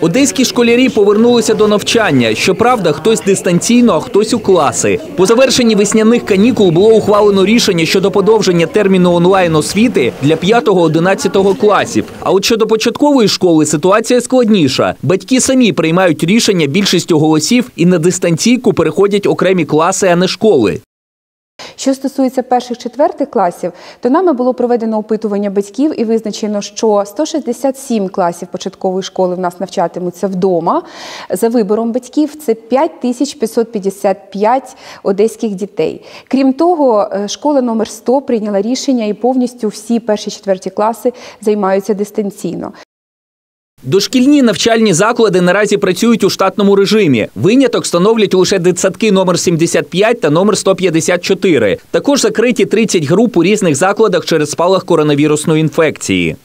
Одеські школярі повернулися до навчання. Щоправда, хтось дистанційно, а хтось у класи. По завершенні весняних канікул було ухвалено рішення щодо подовження терміну онлайн освіти для 5-11 класів. А от щодо початкової школи ситуація складніша. Батьки самі приймають рішення більшістю голосів і на дистанційку переходять окремі класи, а не школи. Що стосується перших четвертих класів, то нами було проведено опитування батьків і визначено, що 167 класів початкової школи в нас навчатимуться вдома. За вибором батьків це 5555 одеських дітей. Крім того, е, школа номер 100 прийняла рішення і повністю всі перші четверті класи займаються дистанційно. Дошкільні навчальні заклади наразі працюють у штатному режимі. Виняток становлять лише дитсадки номер 75 та номер 154. Також закриті 30 груп у різних закладах через спалах коронавірусної інфекції.